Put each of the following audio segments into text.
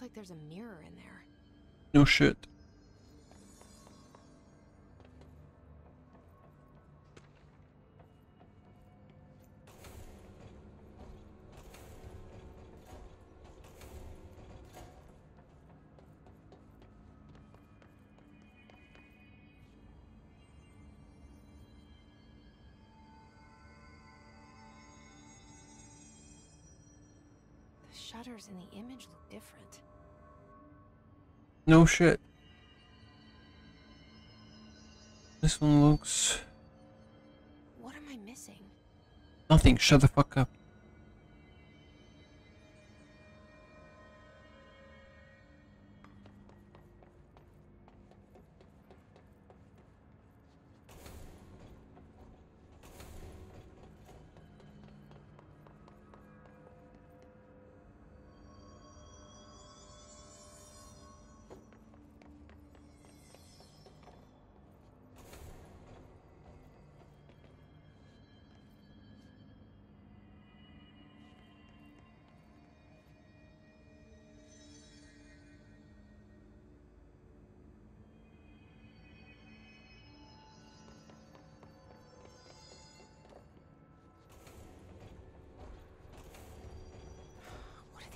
Looks like there's a mirror in there. No shit. The shutters in the image look different. No shit. This one looks What am I missing? nothing. Shut the fuck up.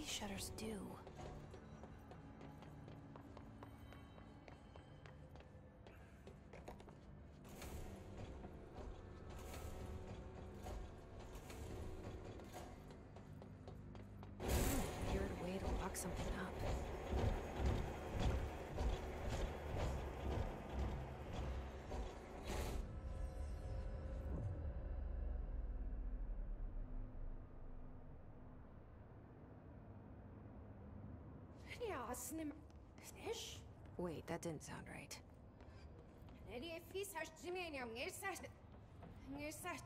These shutters do? Wait, that didn't sound right. Nereye fis harcımıyam ngersart. Ngersart.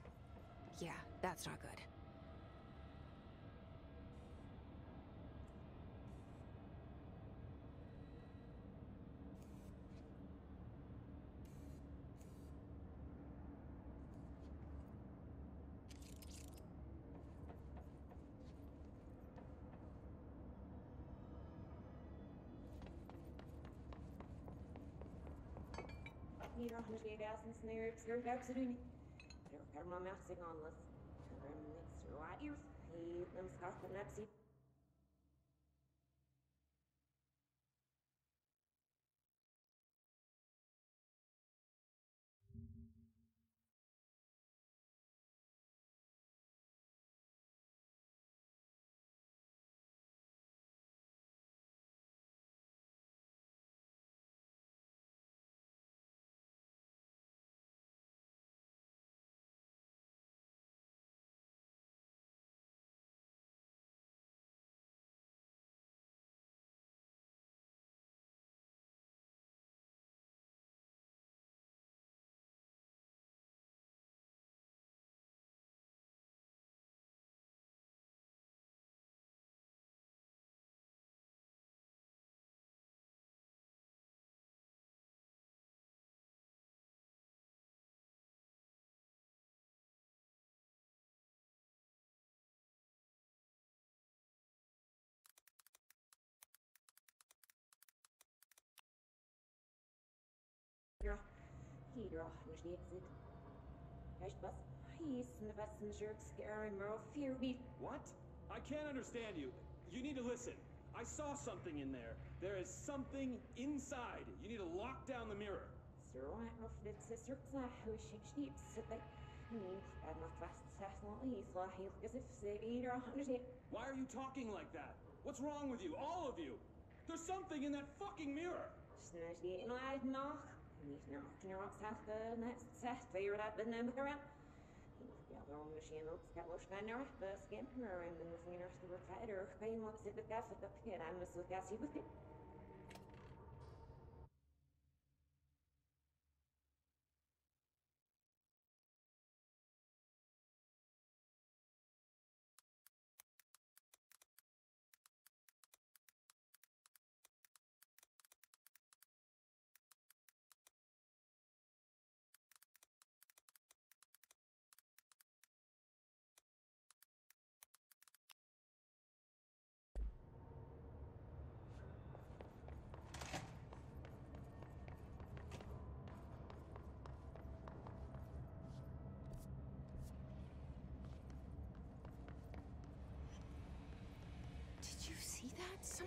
Yeah, that's not good. Ní rána sé gas an snéir gur gaúní. Ar má meach sig anlas. Ráir hí am scar nepsí. Hí rána sé sid. Heis bas hís na best sure scare mar fearbí. What? I can't understand you. You need to listen. I saw something in there. There is something inside. You need to lock down the mirror. Sirráin of dit sister na hu sé sníp sit ní ar nach fast seí lá hí gus if sé í rána. Why are you talking like that? What's wrong with you? All of you. There's something in that fucking mirror. Sna sé áid nach ní nach sa net set fé dat ben nem around. He looked at the other machine got los ganner the skin her and then the singer to the fighter paying what sit the gas at the pit I'm a so gassy with it.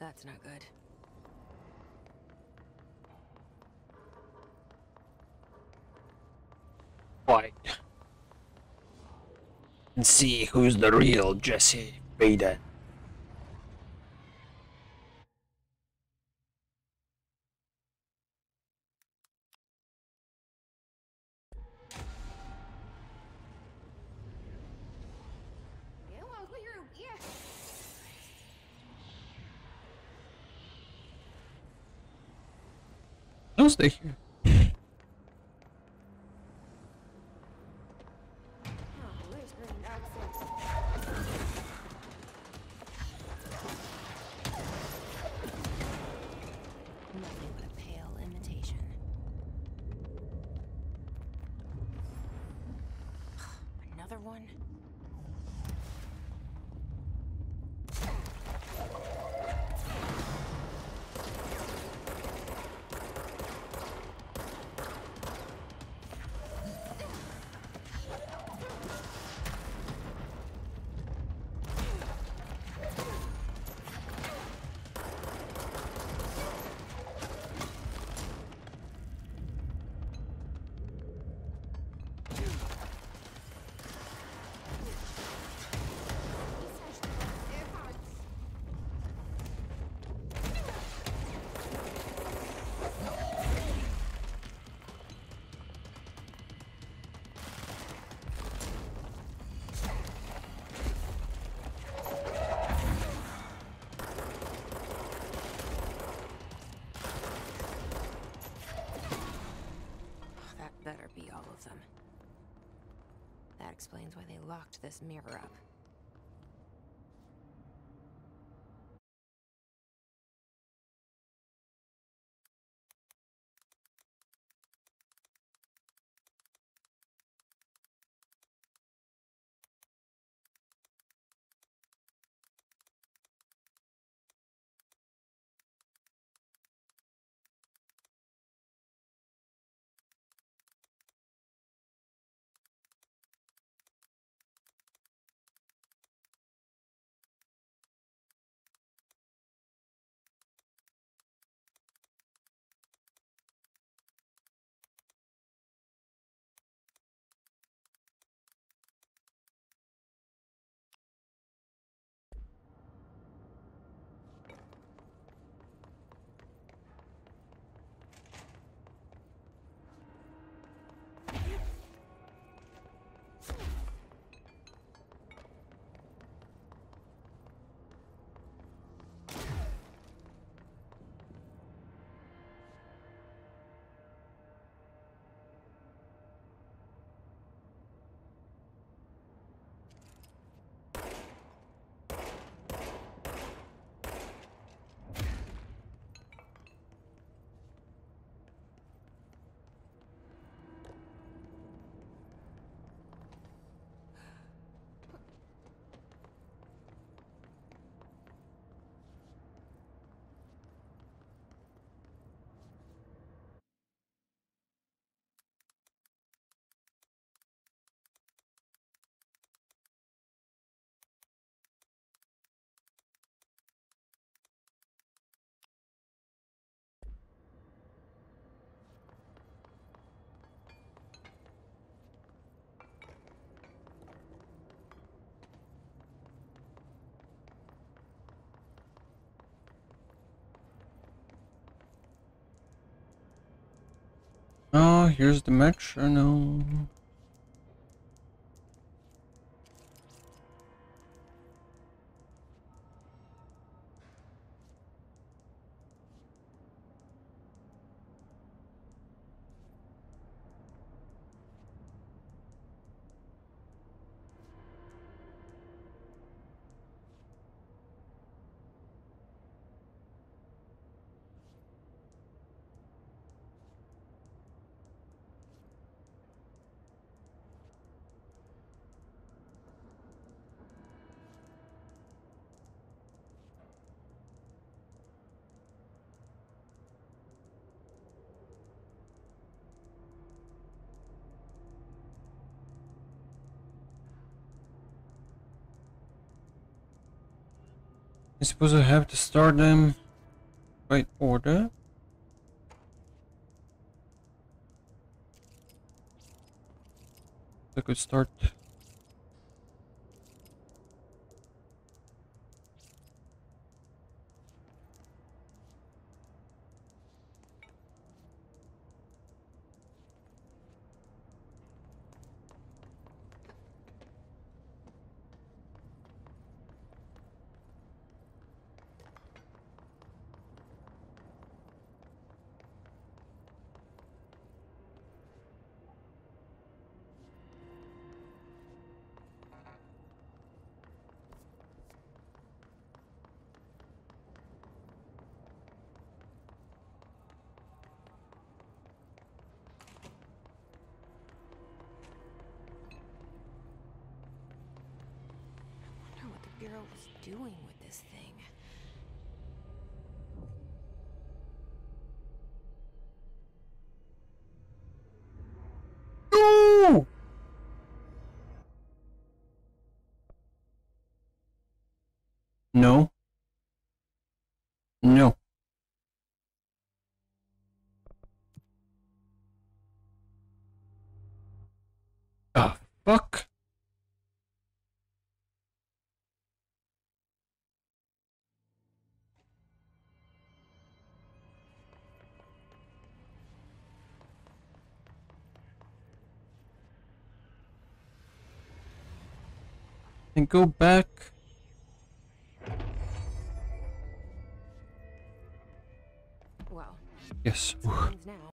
That's not good. Fight. And see who's the real Jesse Faden. Pale imitation. Another one? Explains why they locked this mirror up. Here's the metronome. I suppose I have to start them right order. I could start was doing with this thing. And go back. Well, Yes.